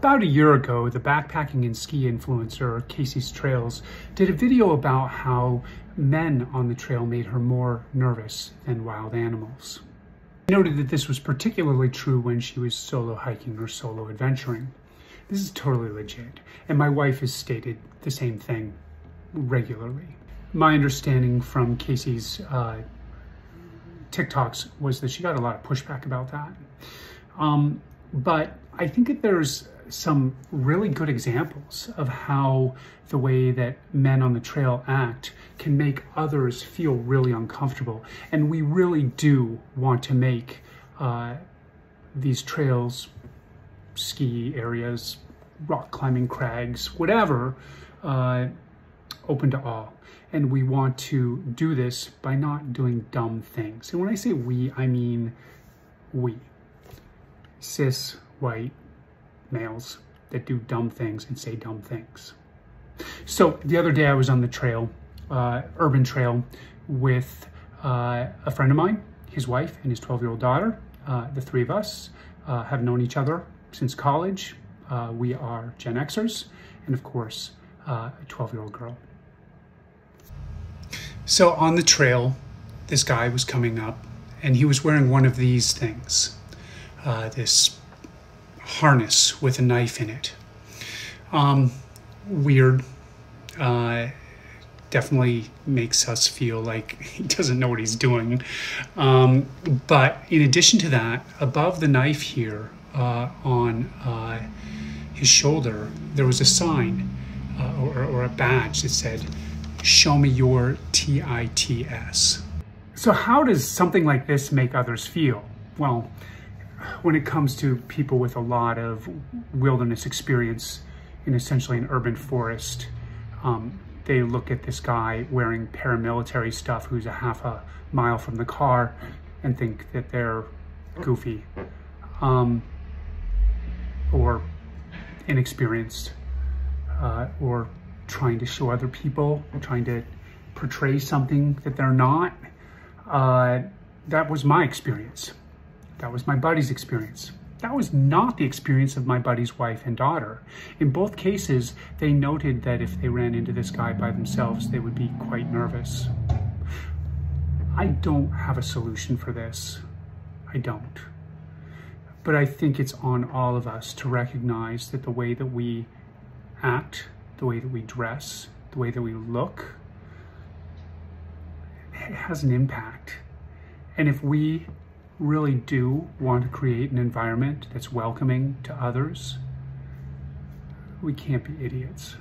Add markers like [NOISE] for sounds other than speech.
About a year ago, the backpacking and ski influencer Casey's Trails did a video about how men on the trail made her more nervous than wild animals. She noted that this was particularly true when she was solo hiking or solo adventuring. This is totally legit, and my wife has stated the same thing regularly. My understanding from Casey's uh, TikToks was that she got a lot of pushback about that. Um, but I think that there's some really good examples of how the way that men on the trail act can make others feel really uncomfortable. And we really do want to make uh, these trails, ski areas, rock climbing crags, whatever, uh, open to all. And we want to do this by not doing dumb things. And when I say we, I mean we. Cis, white, males that do dumb things and say dumb things. So the other day I was on the trail, uh, urban trail, with uh, a friend of mine, his wife, and his 12 year old daughter. Uh, the three of us uh, have known each other since college. Uh, we are Gen Xers, and of course, uh, a 12 year old girl. So on the trail, this guy was coming up, and he was wearing one of these things, this harness with a knife in it. Um, weird. Uh, definitely makes us feel like [LAUGHS] he doesn't know what he's doing. Um, but in addition to that, above the knife here uh, on uh, his shoulder, there was a sign uh, or, or a badge that said, Show me your TITS. So, how does something like this make others feel? Well, when it comes to people with a lot of wilderness experience in essentially an urban forest, um, they look at this guy wearing paramilitary stuff who's a half a mile from the car and think that they're goofy um, or inexperienced uh, or trying to show other people, trying to portray something that they're not. Uh, that was my experience. That was my buddy's experience. That was not the experience of my buddy's wife and daughter. In both cases, they noted that if they ran into this guy by themselves, they would be quite nervous. I don't have a solution for this. I don't. But I think it's on all of us to recognize that the way that we act, the way that we dress, the way that we look, it has an impact. And if we really do want to create an environment that's welcoming to others, we can't be idiots.